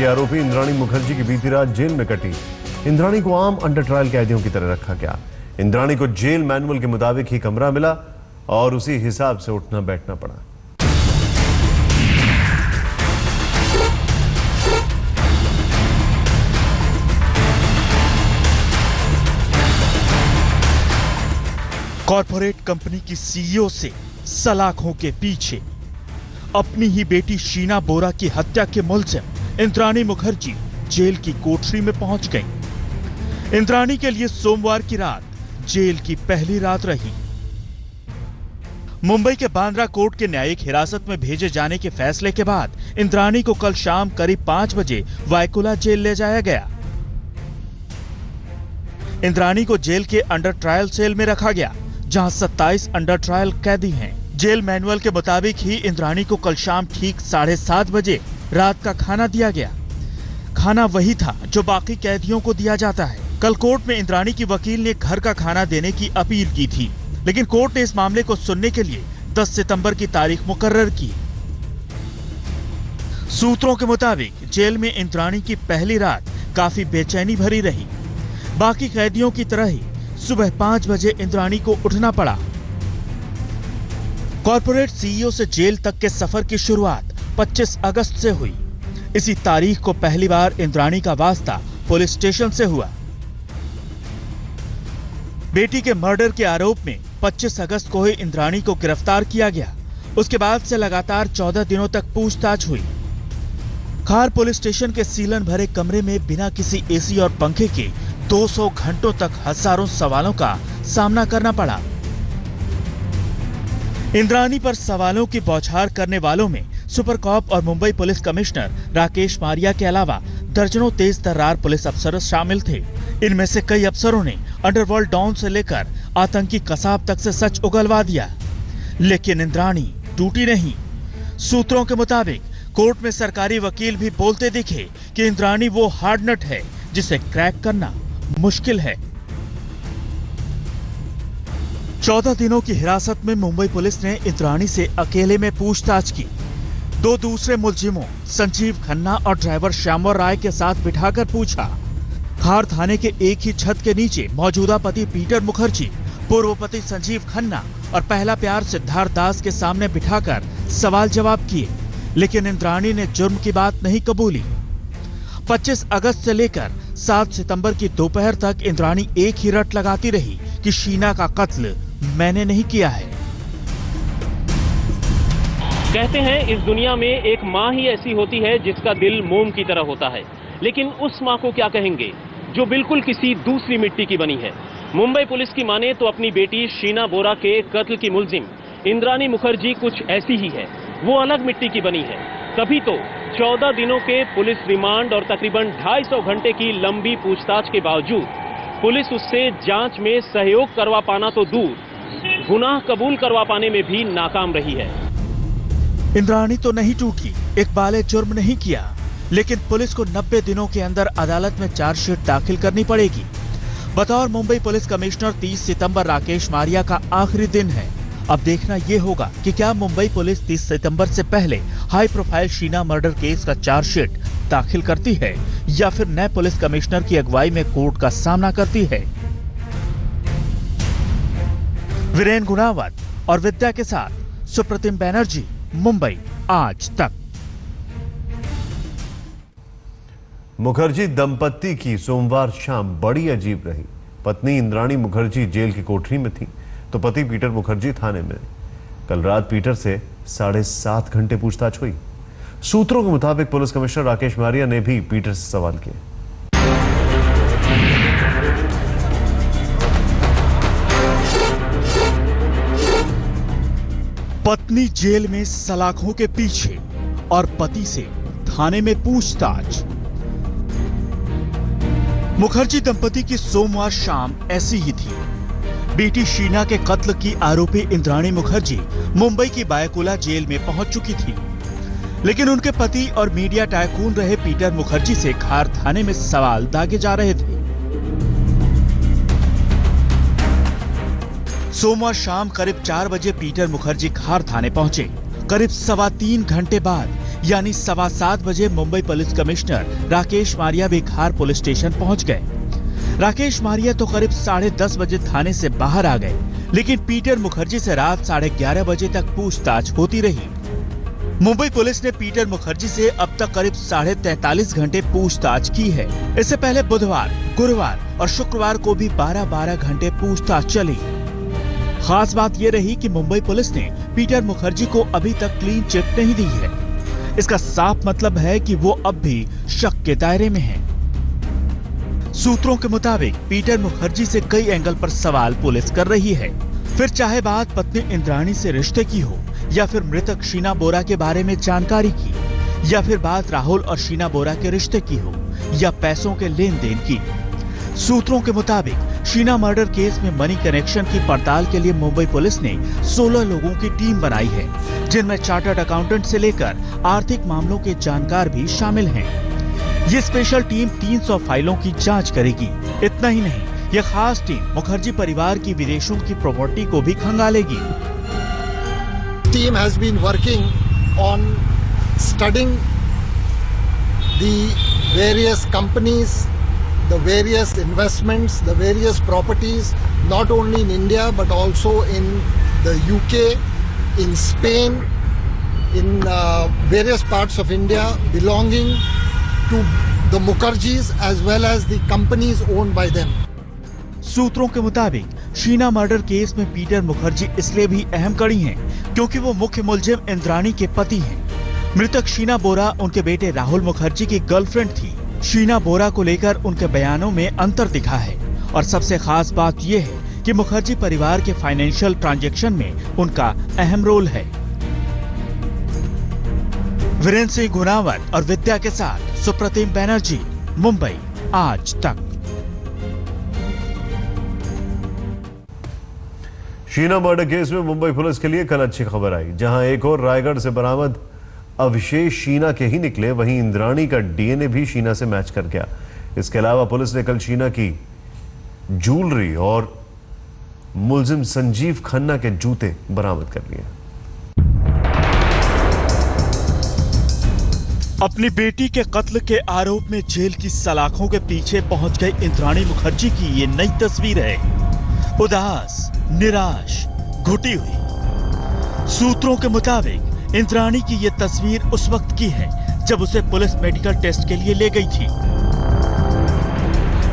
की आरोपी इंद्राणी मुखर्जी की बीती रात जेल में कटी। इंद्राणी को आम अंडर ट्रायल कैदियों की तरह रखा गया। इंद्राणी को जेल मैनुअल के मुताबिक ही कमरा मिला और उसी हिसाब से उठना बैठना पड़ा। कॉरपोरेट कंपनी की सीईओ से सलाखों के पीछे। अपनी ही बेटी शीना बोरा की हत्या के मुलजिम। इंद्राणी मुखर्जी जेल की कोठरी में पहुँच गई। इंद्राणी के लिए सोमवार की रात जेल की पहली रात रही। मुंबई के बांद्रा कोर्ट के न्यायिक हिरासत में भेजे जाने के फैसले के बाद इंद्राणी को कल शाम करीब पाँच बजे वायकुला जेल ले जाया गया। इंद्राणी को जेल के अंडर ट्रायल सेल में रखा गया, जहाँ 27 अंडर ट्रायल कैदी हैं। जेल मैनुअल के मुताबिक ही इंद्राणी को कल शाम ठीक साढ़े सात बजे रात का खाना दिया गया। खाना वही था जो बाकी कैदियों को दिया जाता है। कल कोर्ट में इंद्राणी की वकील ने घर का खाना देने की अपील की थी, लेकिन कोर्ट ने इस मामले को सुनने के लिए 10 सितंबर की तारीख मुकर्र की। सूत्रों के मुताबिक, जेल में इंद्राणी की पहली रात काफ़ी बेचैनी भरी रही। बाकी कैदियों की तरह ही सुबह पाँच बजे इंद्राणी को उठना पड़ा। कॉरपोरेट सीईओ से जेल तक के सफ़र की शुरुआत 25 अगस्त से हुई। इसी तारीख को पहली बार इंद्राणी का वास्ता पुलिस स्टेशन से हुआ। बेटी के मर्डर के आरोप में 25 अगस्त को ही इंद्राणी को गिरफ़्तार किया गया। उसके बाद से लगातार 14 दिनों तक पूछताछ हुई। खार पुलिस स्टेशन के सीलन भरे कमरे में बिना किसी एसी और पंखे के 200 घंटों तक हज़ारों सवालों का सामना करना पड़ा। इंद्राणी पर सवालों की बौछार करने वालों में सुपर कॉप और मुंबई पुलिस कमिश्नर राकेश मारिया के अलावा दर्जनों तेज तर्रार पुलिस अफसर शामिल थे। इनमें से कई अफसरों ने अंडरवर्ल्ड डॉन से लेकर आतंकी कसाब तक से सच उगलवा दिया। लेकिन इंद्राणी टूटी नहीं। सूत्रों के मुताबिक कोर्ट में सरकारी वकील भी बोलते दिखे कि इंद्राणी वो हार्ड नट है जिसे क्रैक करना मुश्किल है। चौदह दिनों की हिरासत में मुंबई पुलिस ने इंद्राणी से अकेले में पूछताछ की। दो दूसरे मुलजिमों, संजीव खन्ना और ड्राइवर श्यामवर राय के साथ बिठाकर पूछा, खार थाने के एक ही छत के नीचे मौजूदा पति पीटर मुखर्जी, पूर्व पति संजीव खन्ना और पहला प्यार सिद्धार्थ दास के सामने बिठाकर सवाल जवाब किए, लेकिन इंद्राणी ने जुर्म की बात नहीं कबूली। 25 अगस्त से लेकर 7 सितंबर की दोपहर तक इंद्राणी एक ही रट लगाती रही कि शीना का कत्ल मैंने नहीं किया है। कहते हैं, इस दुनिया में एक माँ ही ऐसी होती है जिसका दिल मोम की तरह होता है। लेकिन उस माँ को क्या कहेंगे, जो बिल्कुल किसी दूसरी मिट्टी की बनी है? मुंबई पुलिस की माने तो अपनी बेटी शीना बोरा के कत्ल की मुलजिम इंद्रानी मुखर्जी कुछ ऐसी ही है। वो अलग मिट्टी की बनी है। तभी तो 14 दिनों के पुलिस रिमांड और तकरीबन 250 घंटे की लंबी पूछताछ के बावजूद पुलिस उससे जाँच में सहयोग करवा पाना तो दूर, गुनाह कबूल करवा पाने में भी नाकाम रही है। इंद्राणी तो नहीं टूटी इकबाल जुर्म नहीं किया, लेकिन पुलिस को 90 दिनों के अंदर अदालत में चार्जशीट दाखिल करनी पड़ेगी। बतौर मुंबई पुलिस कमिश्नर 30 सितंबर राकेश मारिया का आखिरी दिन है। अब देखना यह होगा कि क्या मुंबई पुलिस 30 सितंबर से पहले high profile Sheena murder case का चार्जशीट दाखिल करती है, या फिर नए पुलिस कमिश्नर की अगुवाई में कोर्ट का सामना करती है। वीरेन गुणावत और विद्या के साथ सुप्रतिम बैनर्जी। मुंबई, आज तक। मुखर्जी दंपति की सोमवार शाम बड़ी अजीब रही। पत्नी इंद्राणी मुखर्जी जेल की कोठरी में थी तो पति पीटर मुखर्जी थाने में। कल रात पीटर से साढ़े सात घंटे पूछताछ हुई। सूत्रों के मुताबिक पुलिस कमिश्नर राकेश मारिया ने भी पीटर से सवाल किए। पत्नी जेल में सलाखों के पीछे और पति से थाने में पूछताछ। मुखर्जी दंपति की सोमवार शाम ऐसी ही थी। बेटी शीना के कत्ल की आरोपी इंद्राणी मुखर्जी मुंबई की बायकुला जेल में पहुँच चुकी थी। लेकिन उनके पति और मीडिया टाइकून रहे पीटर मुखर्जी से खार थाने में सवाल दागे जा रहे थे। सोमवार शाम करीब चार बजे पीटर मुखर्जी खार थाने पहुँचे। करीब सवा तीन घंटे बाद, यानी सवा सात बजे Mumbai police commissioner Rakesh Maria Bihar police station पहुँच गए। राकेश मारिया तो करीब साढ़े दस बजे थाने से बाहर आ गए, लेकिन पीटर मुखर्जी से रात साढ़े ग्यारह बजे तक पूछताछ होती रही। मुंबई पुलिस ने पीटर मुखर्जी से अब तक करीब साढ़े तैतालीस घंटे पूछताछ की है। इससे पहले बुधवार, गुरुवार और शुक्रवार को भी 12-12 घंटे पूछताछ चली। खास बात यह रही कि मुंबई पुलिस ने पीटर मुखर्जी को अभी तक क्लीन चिट नहीं दी है। इसका साफ़ मतलब है कि वो अब भी शक के दायरे में है। सूत्रों के मुताबिक पीटर मुखर्जी से कई एंगल पर सवाल पुलिस कर रही है। फिर चाहे बात पत्नी इंद्राणी से रिश्ते की हो, या फिर मृतक शीना बोरा के बारे में जानकारी की, या फिर बात राहुल और शीना बोरा के रिश्ते की हो, या पैसों के लेन देन की। सूत्रों के मुताबिक शीना मर्डर केस में मनी कनेक्शन की पड़ताल के लिए मुंबई पुलिस ने 16 लोगों की टीम बनाई है, जिनमें चार्टर्ड अकाउंटेंट से लेकर आर्थिक मामलों के जानकार भी शामिल हैं। ये स्पेशल टीम 300 फाइलों की जाँच करेगी इतना ही नहीं, ये खास टीम मुखर्जी परिवार की विदेशों की प्रॉपर्टी को भी खंगालेगी been working on studying the various the various investments, the various properties, not only in India but also in the UK, in Spain, in uh, various parts of India belonging to the Mukherjees as well as the companies owned by them. सूत्रों के मुताबिक Sheena murder case में Peter Mukherjee इसलिए भी अहम कड़ी हैं क्योंकि वो मुख्य मुलजिम इंद्राणी के पति हैं मृतक शीना बोरा उनके बेटे राहुल मुखर्जी की गर्लफ्रेंड थी शीना बोरा को लेकर उनके बयानों में अंतर दिखा है। और सबसे खास बात यह है कि मुखर्जी परिवार के फाइनेंशियल ट्रांजैक्शन में उनका अहम रोल है। वीरेंद्र सिंह गुनावत और विद्या के साथ सुप्रतिम बैनर्जी, मुंबई, आज तक। शीना मर्डर केस में मुंबई पुलिस के लिए कल अच्छी खबर आई, जहाँ एक और रायगढ़ से बरामद अवशेष शीना के ही निकले, वहीं इंद्राणी का डीएनए भी शीना से मैच कर गया। इसके अलावा पुलिस ने कल शीना की ज्वेलरी और मुलजिम संजीव खन्ना के जूते बरामद कर लिए। अपनी बेटी के कत्ल के आरोप में जेल की सलाखों के पीछे पहुँच गई इंद्राणी मुखर्जी की ये नई तस्वीर। है उदास, निराश, घुटी हुई। सूत्रों के मुताबिक इंद्राणी की ये तस्वीर उस वक्त की है, जब उसे पुलिस मेडिकल टेस्ट के लिए ले गई थी।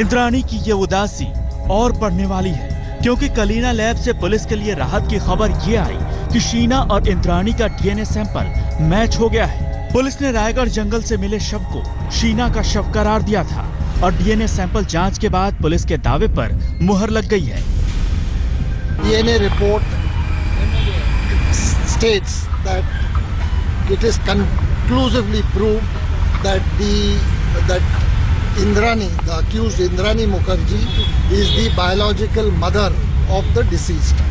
इंद्राणी की ये उदासी और बढ़ने वाली है, क्योंकि कलीना लैब से पुलिस के लिए राहत की खबर ये आई कि शीना और इंद्राणी का डीएनए सैंपल मैच हो गया है। पुलिस ने रायगढ़ जंगल से मिले शव को शीना का शव करार दिया था और डीएनए सैंपल जाँच के बाद पुलिस के दावे पर मुहर लग गई है। DNA report states that it is conclusively proved that the that Indrani, the accused Indrani Mukherjee, is the biological mother of the deceased.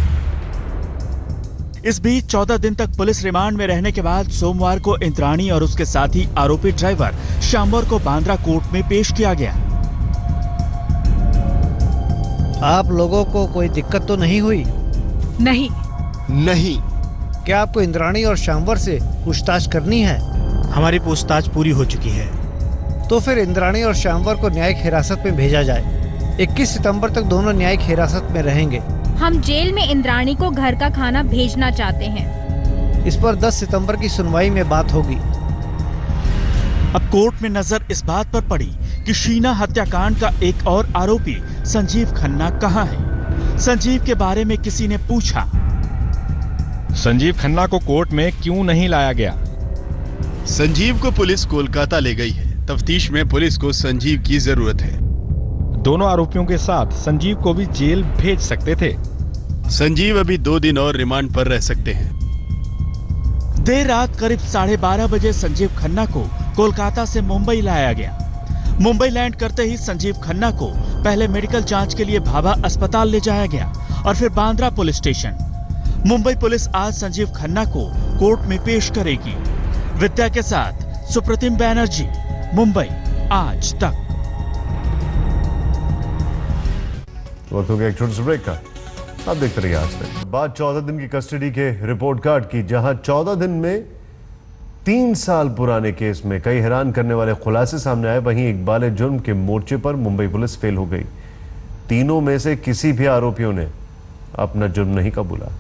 इस बीच 14 दिन तक पुलिस रिमांड में रहने के बाद सोमवार को इंद्राणी और उसके साथी आरोपी ड्राइवर शाम्बर को बांद्रा कोर्ट में पेश किया गया आप लोगों को कोई दिक्कत तो नहीं हुई नहीं नहीं क्या आपको इंद्राणी और शामवर से पूछताछ करनी है? हमारी पूछताछ पूरी हो चुकी है। तो फिर इंद्राणी और शामवर को न्यायिक हिरासत में भेजा जाए। 21 सितंबर तक दोनों न्यायिक हिरासत में रहेंगे। हम जेल में इंद्राणी को घर का खाना भेजना चाहते हैं। इस पर 10 सितंबर की सुनवाई में बात होगी। अब कोर्ट में नज़र इस बात पर पड़ी कि शीना हत्याकांड का एक और आरोपी संजीव खन्ना कहाँ है? संजीव के बारे में किसी ने पूछा? संजीव खन्ना को कोर्ट में क्यों नहीं लाया गया? संजीव को पुलिस कोलकाता ले गई है। तफ्तीश में पुलिस को संजीव की ज़रूरत है। दोनों आरोपियों के साथ संजीव को भी जेल भेज सकते थे। संजीव अभी दो दिन और रिमांड पर रह सकते हैं। देर रात करीब साढ़े बारह बजे संजीव खन्ना को कोलकाता से मुंबई लाया गया। मुंबई लैंड करते ही संजीव खन्ना को पहले मेडिकल जाँच के लिए भाभा अस्पताल ले जाया गया और फिर Bandra police station. Mumbai police आज संजीव खन्ना को कोर्ट में पेश करेगी। विद्या के साथ सुप्रतिम बैनर्जी, मुंबई, आज तक। हो गया एक ब्रेक का। आप देखते रहिए आज तक। बात चौदह दिन की कस्टडी के रिपोर्ट कार्ड की, जहाँ चौदह दिन में तीन साल पुराने केस में कई हैरान करने वाले खुलासे सामने आए, वहीं इकबाल जुर्म के मोर्चे पर मुंबई पुलिस फेल हो गई। तीनों में से किसी भी आरोपियों ने अपना जुर्म नहीं कबूला।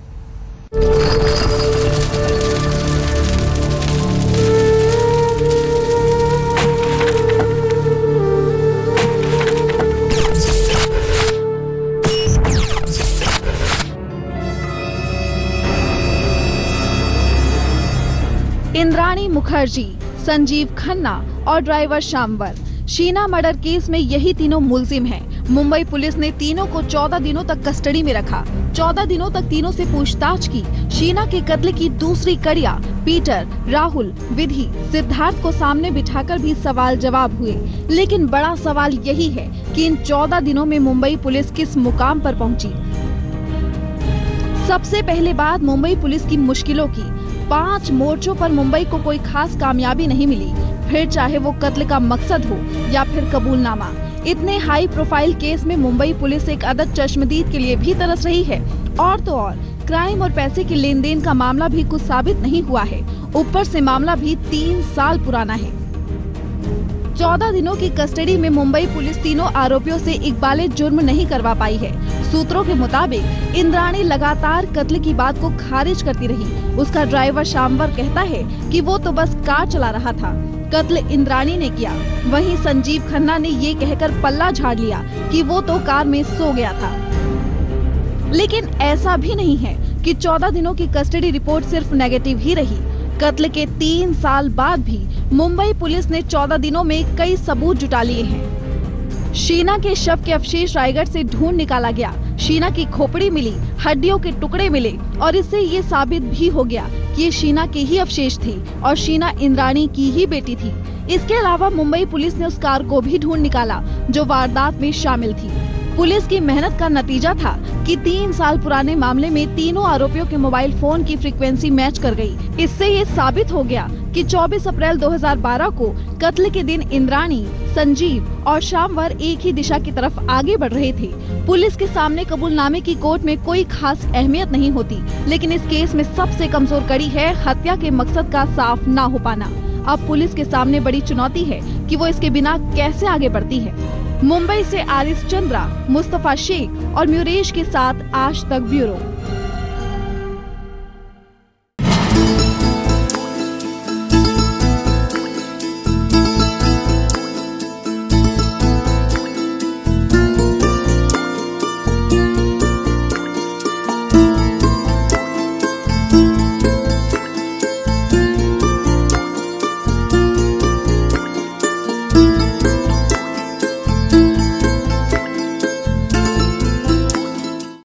मुखर्जी, संजीव खन्ना और driver Shamvar Sheena murder case में यही तीनों मुलजिम हैं। मुंबई पुलिस ने तीनों को 14 दिनों तक कस्टडी में रखा। 14 दिनों तक तीनों से पूछताछ की। शीना के कत्ल की दूसरी कड़िया, पीटर, राहुल, विधि, सिद्धार्थ को सामने बिठाकर भी सवाल जवाब हुए। लेकिन बड़ा सवाल यही है कि इन 14 दिनों में मुंबई पुलिस किस मुकाम पर पहुँची? सबसे पहले बात मुंबई पुलिस की मुश्किलों की। पाँच मोर्चों पर मुंबई को कोई खास कामयाबी नहीं मिली। फिर चाहे वो कत्ल का मकसद हो या फिर कबूलनामा, इतने हाई प्रोफ़ाइल केस में मुंबई पुलिस एक अदक चश्मदीद के लिए भी तरस रही है। और तो और क्राइम और पैसे के लेन देन का मामला भी कुछ साबित नहीं हुआ है। ऊपर से मामला भी तीन साल पुराना है। चौदह दिनों की कस्टडी में मुंबई पुलिस तीनों आरोपियों से इकबाले जुर्म नहीं करवा पाई है। सूत्रों के मुताबिक, इंद्राणी लगातार कत्ल की बात को खारिज करती रही। उसका ड्राइवर शामवर कहता है कि वो तो बस कार चला रहा था। कत्ल इंद्राणी ने किया। वहीं संजीव खन्ना ने ये कहकर पल्ला झाड़ लिया कि वो तो कार में सो गया था। लेकिन ऐसा भी नहीं है कि 14 दिनों की कस्टडी रिपोर्ट सिर्फ़ नेगेटिव ही रही। कत्ल के तीन साल बाद भी मुंबई पुलिस ने 14 दिनों में कई सबूत जुटा लिए हैं। शीना के शव के अवशेष रायगढ़ से ढूंढ निकाला गया। शीना की खोपड़ी मिली, हड्डियों के टुकड़े मिले और इससे ये साबित भी हो गया कि ये शीना के ही अवशेष थे और शीना इंद्राणी की ही बेटी थी। इसके अलावा मुंबई पुलिस ने उस कार को भी ढूंढ निकाला, जो वारदात में शामिल थी। पुलिस की मेहनत का नतीजा था कि तीन साल पुराने मामले में तीनों आरोपियों के मोबाइल फ़ोन की फ्रीक्वेंसी मैच कर गई। इससे ये साबित हो गया कि 24 अप्रैल 2012 को कत्ल के दिन इंद्राणी, संजीव और शामवर एक ही दिशा की तरफ़ आगे बढ़ रहे थे। पुलिस के सामने कबूलनामे की कोर्ट में कोई खास अहमियत नहीं होती, लेकिन इस केस में सबसे कमज़ोर कड़ी है हत्या के मकसद का साफ़ न हो पाना। अब पुलिस के सामने बड़ी चुनौती है कि वो इसके बिना कैसे आगे बढ़ती है। मुंबई से आरिस चंद्रा मुस्तफ़ा शेख और म्यूरेश के साथ आज तक ब्यूरो।